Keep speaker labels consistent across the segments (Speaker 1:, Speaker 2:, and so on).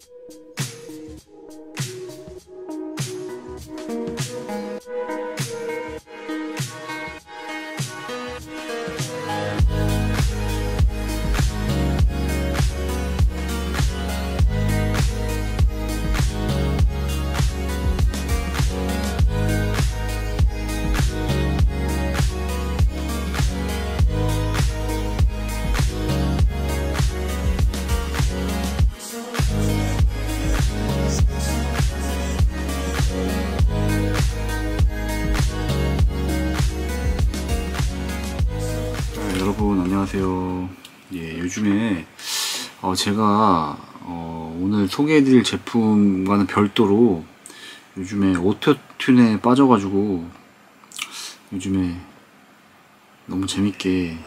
Speaker 1: 아, 요즘에 어, 제가 어, 오늘 소개해드릴 제품과는 별도로 요즘에 오토튠에 빠져가지고 요즘에 너무 재밌게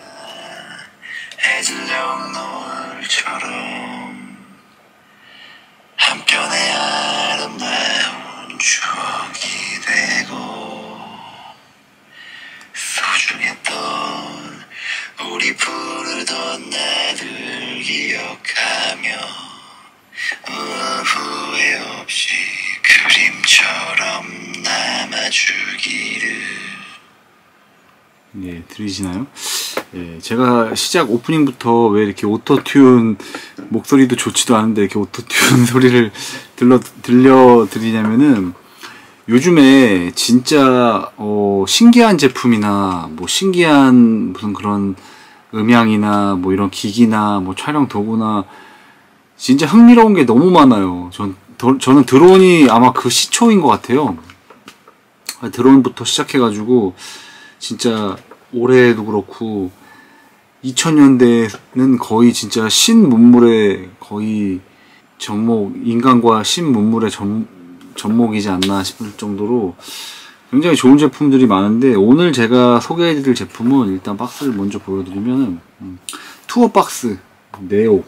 Speaker 2: 우리 부르던 날들 어, 후회 없이 그림처럼 남아주기를
Speaker 1: 예, 들리시나요? 예, 제가 시작 오프닝부터 왜 이렇게 오토튠 목소리도 좋지도 않은데 이렇게 오토튠 소리를 들려 들려드리냐면은 요즘에 진짜 어, 신기한 제품이나 뭐 신기한 무슨 그런 음향이나 뭐 이런 기기나 뭐 촬영 도구나 진짜 흥미로운 게 너무 많아요. 전 더- 저는 드론이 아마 그 시초인 것 같아요. 드론부터 시작해가지고 진짜 올해도 그렇고 2000년대는 거의 진짜 신문물의 거의 접목 인간과 신문물의 전, 접목이지 않나 싶을 정도로 굉장히 좋은 제품들이 많은데 오늘 제가 소개해드릴 제품은 일단 박스를 먼저 보여드리면 음, 투어박스 네오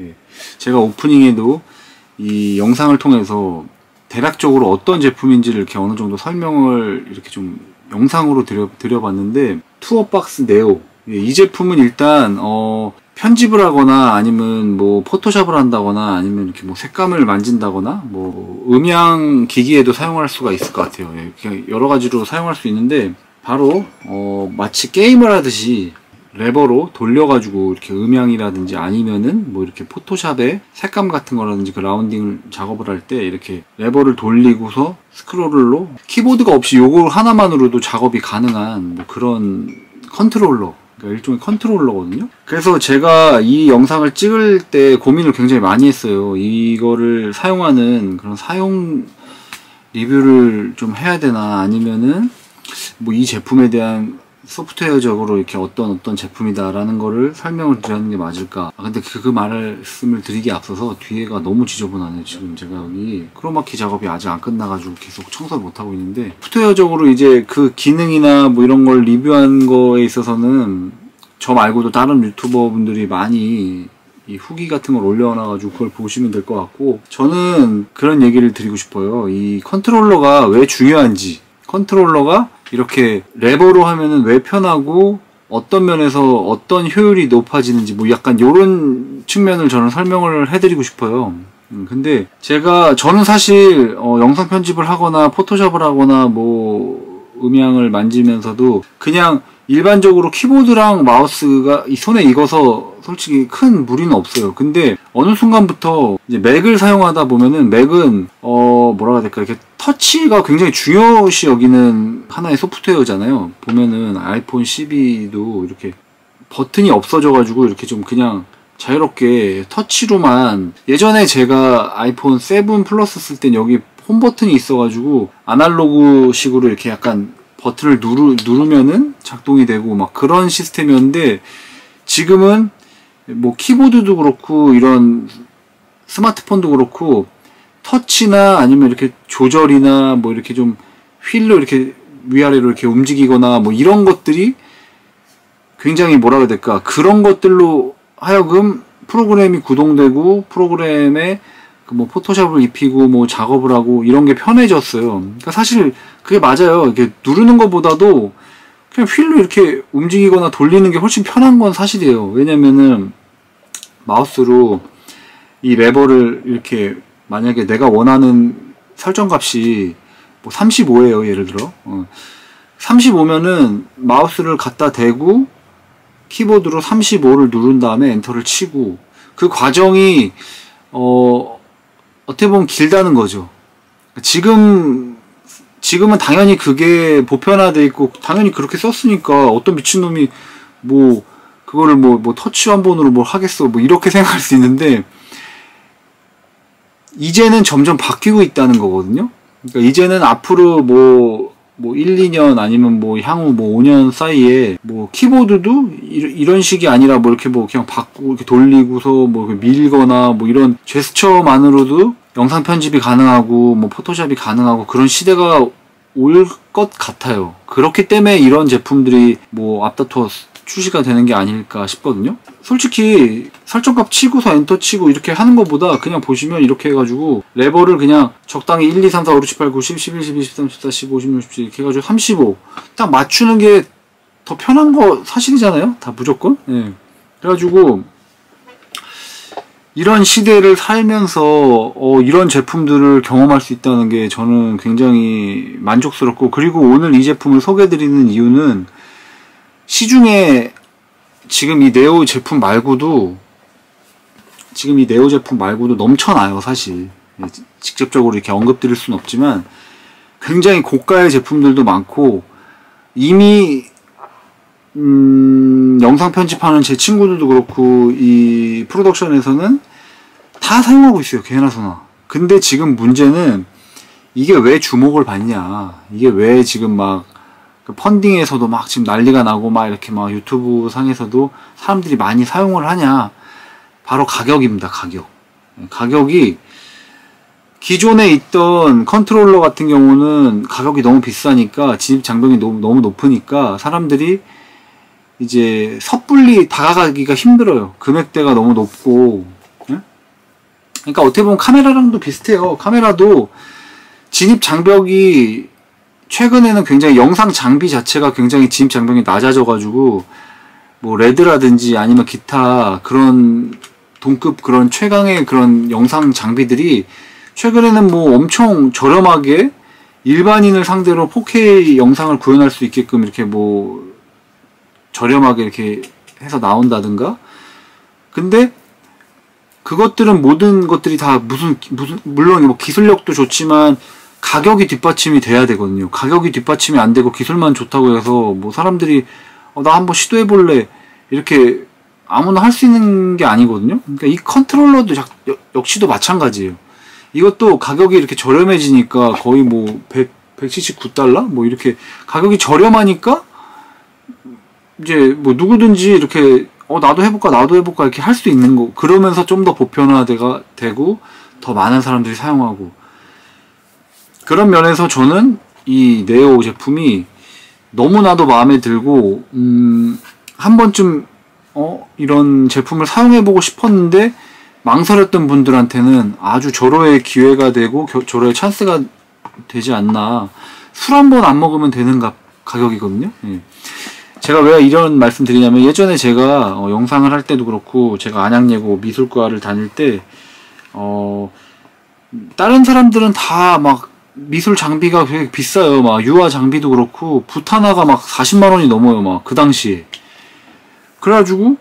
Speaker 1: 예. 제가 오프닝에도 이 영상을 통해서 대략적으로 어떤 제품인지를 이렇게 어느 정도 설명을 이렇게 좀 영상으로 드려, 드려봤는데 투어박스 네오 예, 이 제품은 일단 어, 편집을 하거나 아니면 뭐 포토샵을 한다거나 아니면 이렇게 뭐 색감을 만진다거나 뭐 음향 기기에도 사용할 수가 있을 것 같아요. 예, 그냥 여러 가지로 사용할 수 있는데 바로 어, 마치 게임을 하듯이 레버로 돌려가지고 이렇게 음향이라든지 아니면은 뭐 이렇게 포토샵에 색감 같은 거라든지 그 라운딩을 작업을 할 때 이렇게 레버를 돌리고서 스크롤러 키보드가 없이 요거 하나만으로도 작업이 가능한 뭐 그런 컨트롤러 그러니까 일종의 컨트롤러거든요. 그래서 제가 이 영상을 찍을 때 고민을 굉장히 많이 했어요. 이거를 사용하는 그런 사용 리뷰를 좀 해야 되나 아니면은 뭐 이 제품에 대한 소프트웨어적으로 이렇게 어떤 어떤 제품이다라는 거를 설명을 드리는 게 맞을까? 아, 근데 그, 그 말씀을 드리기 앞서서 뒤에가 너무 지저분하네. 지금 제가 여기 크로마키 작업이 아직 안 끝나가지고 계속 청소를 못 하고 있는데 소프트웨어적으로 이제 그 기능이나 뭐 이런 걸 리뷰한 거에 있어서는 저 말고도 다른 유튜버 분들이 많이 이 후기 같은 걸 올려놔가지고 그걸 보시면 될 것 같고 저는 그런 얘기를 드리고 싶어요. 이 컨트롤러가 왜 중요한지 컨트롤러가 이렇게 레버로 하면은 왜 편하고 어떤 면에서 어떤 효율이 높아지는지 뭐 약간 요런 측면을 저는 설명을 해드리고 싶어요. 음, 근데 제가 저는 사실 어, 영상 편집을 하거나 포토샵을 하거나 뭐 음향을 만지면서도 그냥 일반적으로 키보드랑 마우스가 이 손에 익어서 솔직히 큰 무리는 없어요. 근데 어느 순간부터 이제 맥을 사용하다 보면은 맥은 어 뭐라 해야 될까 이렇게 터치가 굉장히 중요시 여기는 하나의 소프트웨어잖아요. 보면은 아이폰 12도 이렇게 버튼이 없어져가지고 이렇게 좀 그냥 자유롭게 터치로만 예전에 제가 아이폰 7 플러스 쓸 땐 여기 홈 버튼이 있어가지고 아날로그식으로 이렇게 약간 버튼을 누르, 누르면은 작동이 되고 막 그런 시스템이었는데 지금은 뭐 키보드도 그렇고 이런 스마트폰도 그렇고 터치나 아니면 이렇게 조절이나 뭐 이렇게 좀 휠로 이렇게 위아래로 이렇게 움직이거나 뭐 이런 것들이 굉장히 뭐라 해야 될까? 그런 것들로 하여금 프로그램이 구동되고 프로그램에 그 뭐 포토샵을 입히고 뭐 작업을 하고 이런 게 편해졌어요. 그러니까 사실 그게 맞아요. 이렇게 누르는 것보다도 그냥 휠로 이렇게 움직이거나 돌리는 게 훨씬 편한 건 사실이에요. 왜냐면은 마우스로 이 레버를 이렇게 만약에 내가 원하는 설정 값이 뭐 35예요 예를 들어 어. 35면은 마우스를 갖다 대고 키보드로 35를 누른 다음에 엔터를 치고 그 과정이 어 어떻게 보면 길다는 거죠. 지금 지금은 당연히 그게 보편화돼 있고 당연히 그렇게 썼으니까 어떤 미친놈이 뭐 그거를 뭐, 뭐 터치 원본으로 뭘 하겠어 뭐 이렇게 생각할 수 있는데 이제는 점점 바뀌고 있다는 거거든요. 그러니까 이제는 앞으로 뭐, 뭐 1, 2년 아니면 뭐 향후 뭐 5년 사이에 뭐 키보드도 이, 런 식이 아니라 뭐 이렇게 뭐 그냥 바꾸고 이렇게 돌리고서 뭐 밀거나 뭐 이런 제스처만으로도 영상 편집이 가능하고 뭐 포토샵이 가능하고 그런 시대가 올 것 같아요. 그렇기 때문에 이런 제품들이 뭐 앞다퉈 출시가 되는 게 아닐까 싶거든요. 솔직히 설정값 치고서 엔터 치고 이렇게 하는 것보다 그냥 보시면 이렇게 해가지고 레버를 그냥 적당히 1, 2, 3, 4, 5, 6, 7, 8, 9, 10, 11, 12, 13, 14, 15, 16, 17 이렇게 해가지고 35 딱 맞추는 게 더 편한 거 사실이잖아요. 다 무조건. 예. 그래가지고 이런 시대를 살면서 어, 이런 제품들을 경험할 수 있다는 게 저는 굉장히 만족스럽고 그리고 오늘 이 제품을 소개드리는 이유는 시중에 지금 이 네오 제품 말고도 지금 이 네오 제품 말고도 넘쳐나요 사실. 예, 직접적으로 이렇게 언급드릴 수는 없지만 굉장히 고가의 제품들도 많고 이미 음, 영상 편집하는 제 친구들도 그렇고 이 프로덕션에서는 다 사용하고 있어요 개나 소나. 근데 지금 문제는 이게 왜 주목을 받냐. 이게 왜 지금 막그 펀딩에서도 막 지금 난리가 나고 막 이렇게 막 유튜브 상에서도 사람들이 많이 사용을 하냐? 바로 가격입니다 가격. 가격이 기존에 있던 컨트롤러 같은 경우는 가격이 너무 비싸니까 진입 장벽이 너무, 너무 높으니까 사람들이 이제 섣불리 다가가기가 힘들어요. 금액대가 너무 높고. 그러니까 어떻게 보면 카메라랑도 비슷해요. 카메라도 진입 장벽이 최근에는 굉장히 영상 장비 자체가 굉장히 진입 장벽이 낮아져가지고 뭐 레드라든지 아니면 기타 그런 동급 그런 최강의 그런 영상 장비들이 최근에는 뭐 엄청 저렴하게 일반인을 상대로 4K 영상을 구현할 수 있게끔 이렇게 뭐 저렴하게 이렇게 해서 나온다든가. 근데 그것들은 모든 것들이 다 무슨 무슨 물론 뭐 기술력도 좋지만 가격이 뒷받침이 돼야 되거든요. 가격이 뒷받침이 안 되고 기술만 좋다고 해서 뭐 사람들이 어, 나 한번 시도해 볼래 이렇게 아무나 할 수 있는 게 아니거든요. 그러니까 이 컨트롤러도 역시도 마찬가지예요. 이것도 가격이 이렇게 저렴해지니까 거의 뭐 100, 179달러 뭐 이렇게 가격이 저렴하니까 이제 뭐 누구든지 이렇게 어 나도 해볼까 나도 해볼까 이렇게 할 수 있는 거 그러면서 좀 더 보편화가 되고 더 많은 사람들이 사용하고 그런 면에서 저는 이 네오 제품이 너무나도 마음에 들고 음, 한 번쯤 어, 이런 제품을 사용해보고 싶었는데 망설였던 분들한테는 아주 절호의 기회가 되고 겨, 절호의 찬스가 되지 않나 술 한 번 안 먹으면 되는 가, 가격이거든요 예. 제가 왜 이런 말씀 드리냐면 예전에 제가 어, 영상을 할 때도 그렇고 제가 안양예고 미술과를 다닐 때 어, 다른 사람들은 다 막 미술 장비가 되게 비싸요. 막 유화 장비도 그렇고 붓 하나가 막 40만 원이 넘어요. 막 그 당시에. 그래가지고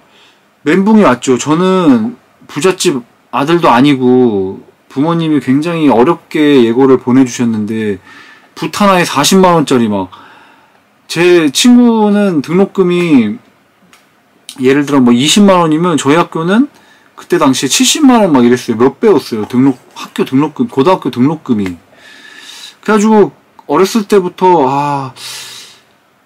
Speaker 1: 멘붕이 왔죠. 저는 부잣집 아들도 아니고 부모님이 굉장히 어렵게 예고를 보내주셨는데 붓 하나에 40만 원짜리 막 제 친구는 등록금이 예를 들어 뭐 20만 원이면 저희 학교는 그때 당시에 70만 원 막 이랬어요. 몇 배였어요. 등록 학교 등록금 고등학교 등록금이 그래가지고 어렸을 때부터 아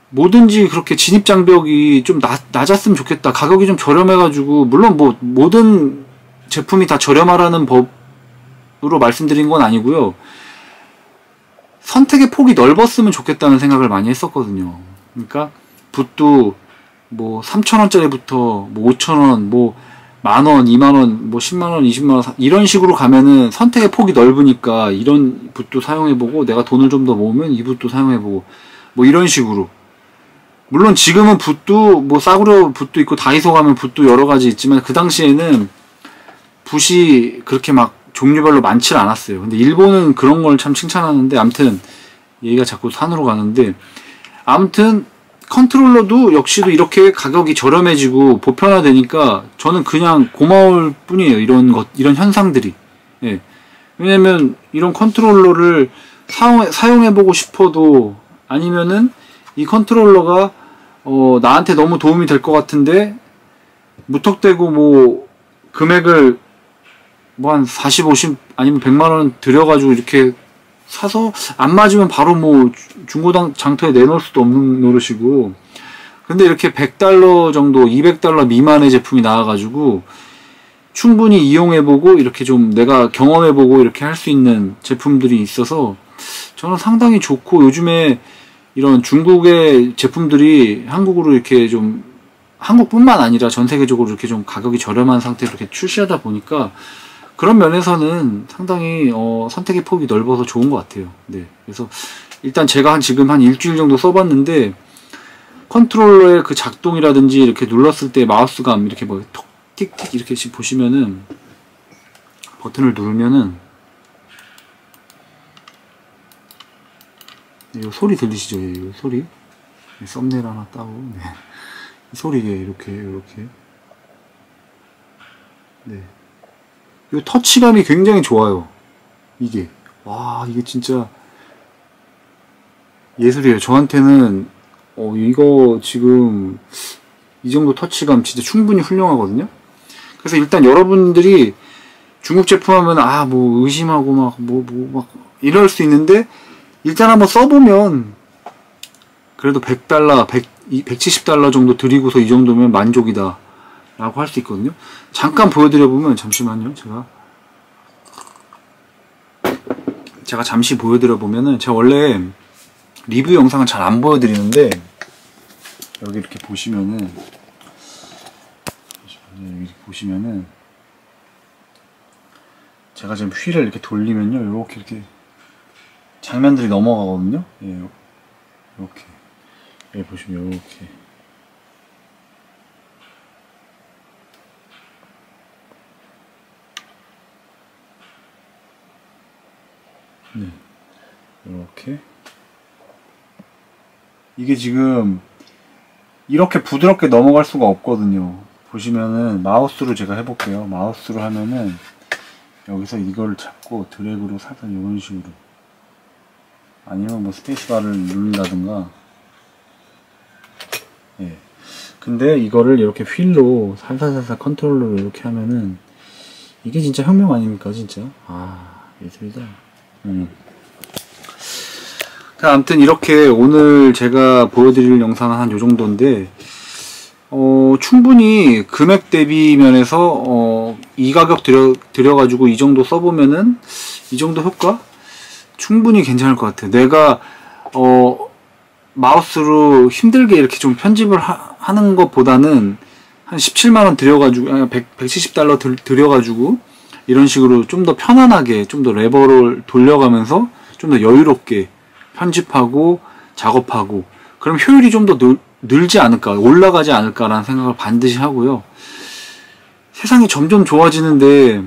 Speaker 1: 뭐든지 그렇게 진입 장벽이 좀 낮, 낮았으면 좋겠다. 가격이 좀 저렴해가지고 물론 뭐 모든 제품이 다 저렴하라는 법으로 말씀드린 건 아니고요. 선택의 폭이 넓었으면 좋겠다는 생각을 많이 했었거든요. 그러니까 붓도 뭐 3천원짜리부터 뭐 5천원 뭐 만 원, 이만 원, 뭐 십만 원, 이십만 원 이런 식으로 가면은 선택의 폭이 넓으니까 이런 붓도 사용해보고 내가 돈을 좀 더 모으면 이 붓도 사용해보고 뭐 이런 식으로 물론 지금은 붓도 뭐 싸구려 붓도 있고 다이소 가면 붓도 여러 가지 있지만 그 당시에는 붓이 그렇게 막 종류별로 많지 않았어요. 근데 일본은 그런 걸 참 칭찬하는데 아무튼 얘기가 자꾸 산으로 가는데 아무튼 컨트롤러도 역시도 이렇게 가격이 저렴해지고 보편화되니까 저는 그냥 고마울 뿐이에요. 이런 것 이런 현상들이. 예. 왜냐면 이런 컨트롤러를 사용, 사용 해보고 싶어도 아니면은 이 컨트롤러가 어, 나한테 너무 도움이 될 것 같은데 무턱대고 뭐 금액을 뭐 한 40, 50 아니면 100만 원 들여가지고 이렇게 사서 안 맞으면 바로 뭐 중고당 장터에 내놓을 수도 없는 노릇이고. 근데 이렇게 100달러 정도 200달러 미만의 제품이 나와가지고 충분히 이용해보고 이렇게 좀 내가 경험해보고 이렇게 할 수 있는 제품들이 있어서 저는 상당히 좋고 요즘에 이런 중국의 제품들이 한국으로 이렇게 좀 한국뿐만 아니라 전 세계적으로 이렇게 좀 가격이 저렴한 상태로 이렇게 출시하다 보니까 그런 면에서는 상당히 어, 선택의 폭이 넓어서 좋은 것 같아요. 네. 그래서 일단 제가 한 지금 한 일주일 정도 써봤는데 컨트롤러의 그 작동이라든지 이렇게 눌렀을 때 마우스감 이렇게 뭐 톡, 틱틱 이렇게 보시면은 버튼을 누르면은 이 소리 들리시죠? 이 소리 썸네일 하나 따고 네. 이 소리게 이렇게 이렇게 네. 이 터치감이 굉장히 좋아요. 이게 와 이게 진짜 예술이에요. 저한테는 어 이거 지금 이 정도 터치감 진짜 충분히 훌륭하거든요. 그래서 일단 여러분들이 중국 제품 하면 아 뭐 의심하고 막 뭐 뭐 막 이럴 수 있는데 일단 한번 써보면 그래도 100달러, 100, 170달러 정도 드리고서 이 정도면 만족이다 라고 할 수 있거든요. 잠깐 보여드려 보면 잠시만요. 제가. 제가 잠시 보여드려 보면은 제가 원래 리뷰 영상을 잘안 보여드리는데 여기 이렇게 보시면은 여기 보시면은 제가 지금 휠을 이렇게 돌리면요. 이렇게 이렇게 장면들이 넘어가거든요. 예, 이렇게. 여기 보시면 이렇게 네. 이렇게. 이게 지금 이렇게 부드럽게 넘어갈 수가 없거든요. 보시면은 마우스로 제가 해볼게요. 마우스로 하면은 여기서 이걸 잡고 드래그로 살짝 이런 식으로. 아니면 뭐 스페이스바를 누른다든가. 예. 근데 이거를 이렇게 휠로 살살살살 컨트롤러로 이렇게 하면은 이게 진짜 혁명 아닙니까 진짜? 아 예술이다 음. 아무튼 이렇게 오늘 제가 보여드릴 영상은 한 요 정도인데 어, 충분히 금액 대비 면에서 어, 이 가격 들여, 들여가지고 이 정도 써보면은 이 정도 효과 충분히 괜찮을 것 같아요. 내가 어, 마우스로 힘들게 이렇게 좀 편집을 하, 는 것보다는 한 17만원 들여가지고 100, 170달러 들, 들여가지고 이런 식으로 좀 더 편안하게 좀 더 레버를 돌려가면서 좀 더 여유롭게 편집하고 작업하고 그럼 효율이 좀 더 늘지 않을까 올라가지 않을까라는 생각을 반드시 하고요. 세상이 점점 좋아지는데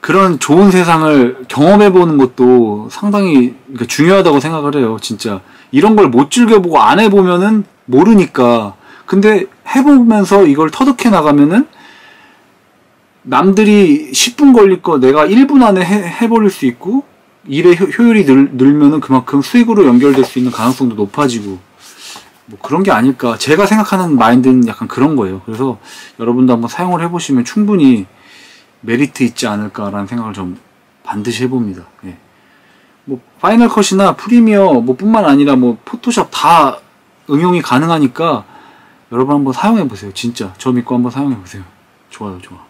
Speaker 1: 그런 좋은 세상을 경험해 보는 것도 상당히 그러니까 중요하다고 생각을 해요 진짜. 이런 걸 못 즐겨보고 안 해보면은 모르니까. 근데 해보면서 이걸 터득해 나가면은 남들이 10분 걸릴 거 내가 1분 안에 해, 해버릴 수 있고 일의 효율이 늘, 늘면은 그만큼 수익으로 연결될 수 있는 가능성도 높아지고 뭐 그런 게 아닐까. 제가 생각하는 마인드는 약간 그런 거예요. 그래서 여러분도 한번 사용을 해보시면 충분히 메리트 있지 않을까라는 생각을 좀 반드시 해봅니다. 예. 뭐 파이널 컷이나 프리미어 뭐 뿐만 아니라 뭐 포토샵 다 응용이 가능하니까 여러분 한번 사용해 보세요. 진짜. 저 믿고 한번 사용해 보세요. 좋아요 좋아